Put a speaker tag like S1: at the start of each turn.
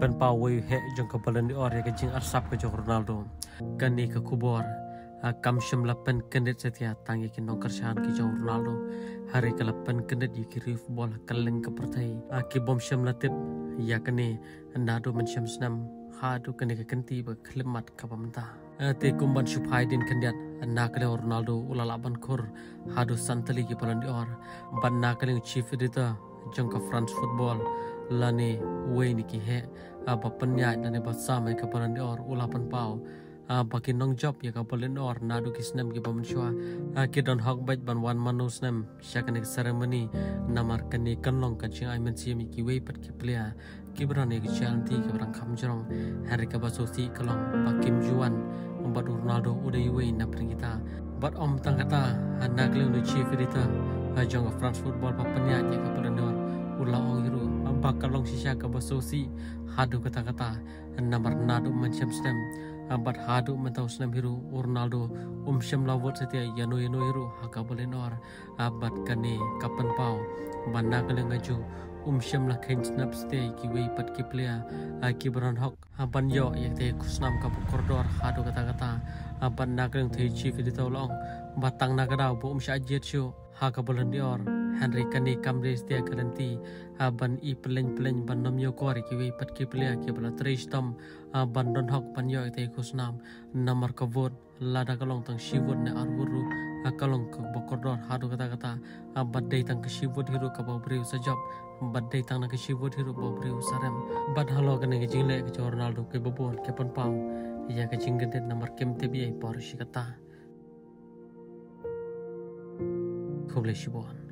S1: ban pa wei he jong ka balan di or ya ka jing arsap ka jong Ronaldo. Kan ni ka kubor. Kam shim lapan kendet setia tangi ki nong kershan ki jong Ronaldo. Hari ka lapan kendet yi ki rif bol kaleng ka pertai ki bom shim latip ya kene nado men shim snam hadu kene ka kenti ba klimat ka pamta te kumban shupai din kendet nakale Ronaldo ulala ban kur. Hadu santali ki balan di or. Ban nakale chief editor jong ka France football lani wei ki he apa penya dan ba samai ka paran di or ulapan pau. Baki nong job ya ka polen or nadu ki snem ki paman shwa ki don hok bait ban wan manu snem. Shakan ek ceremony namar kani kanlong ka ching ai men si mi ki wei pat ki plea ki bran ek chan ti ki bran kham jrong hari ka baso si kalong bakim juan. Umbat ronaldo udai wei na pringita bat om tangkata anak leng nu chief editor. Ajong france football pa penya ya ka polen or ulang iru bakal long sisya ka basosi hadu kata-kata namar nadu macam stem abat hadu mentau stem hiru Ronaldo um syam lawat setia yano yano hiru haka boleh nor abat kane kapan pau banda kale ngaju um syam la kain snap stay ki wei pat ki playa ki beran hok aban yo yak te kusnam ka koridor hadu kata-kata aban nakeng te chief di tolong batang nagadau bu um syajet syu haka boleh Henry kani kamre stia garanti ban i peleng peleng ban nom yo kor ki wei pat ki plea ki bala trish tom ban don hok pan yo te kusnam namar ka vot lada kalong tang shivut ne arwuru akalong ka bokordor hadu kata kata day tang shivut hiru ka sajab bad day tang na ka shivut hiru bobriu sarem bad halo kani ki jingle ki ronaldo ke bobor ke pon pau. Ya ka jingget namar kem te bi ai por shi kata shibon.